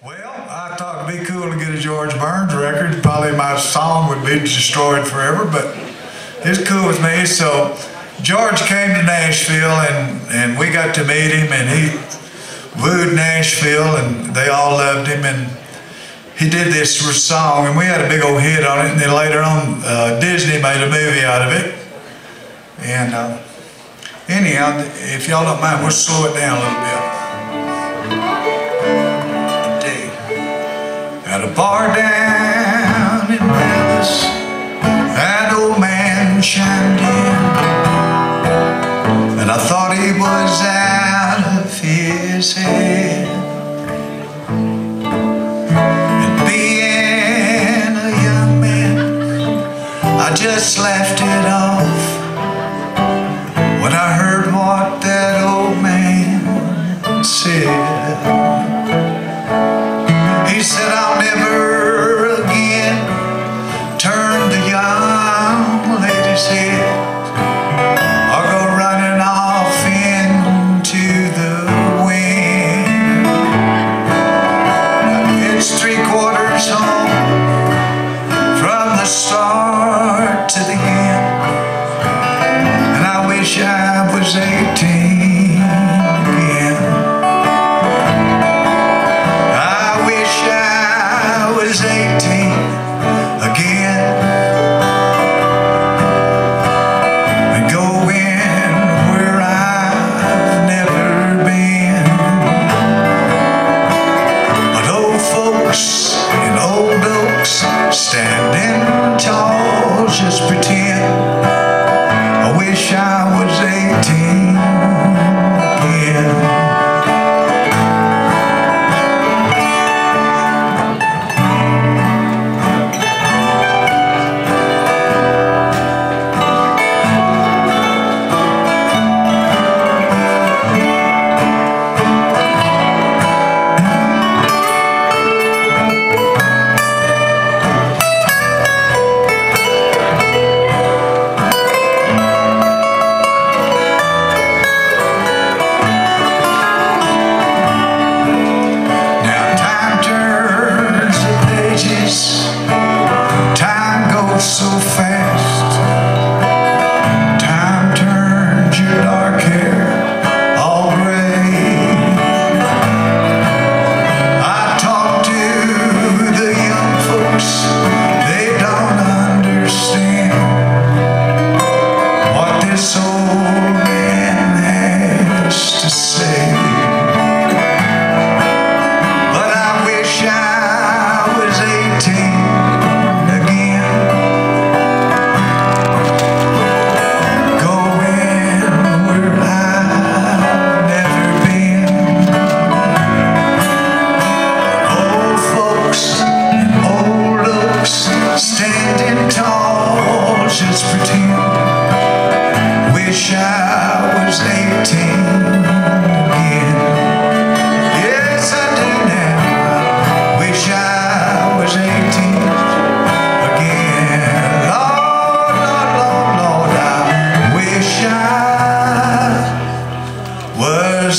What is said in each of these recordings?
Well, I thought it'd be cool to get a George Burns record. Probably my song would be destroyed forever, but it's cool with me. So George came to Nashville and, and we got to meet him and he wooed Nashville and they all loved him and he did this song and we had a big old hit on it and then later on uh, Disney made a movie out of it. And uh, anyhow, if y'all don't mind, we'll slow it down a little bit. Far down in Memphis, that old man chimed in, and I thought he was out of his head. And being a young man, I just left it off. When I heard what that old man said, He said, Yeah.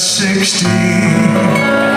60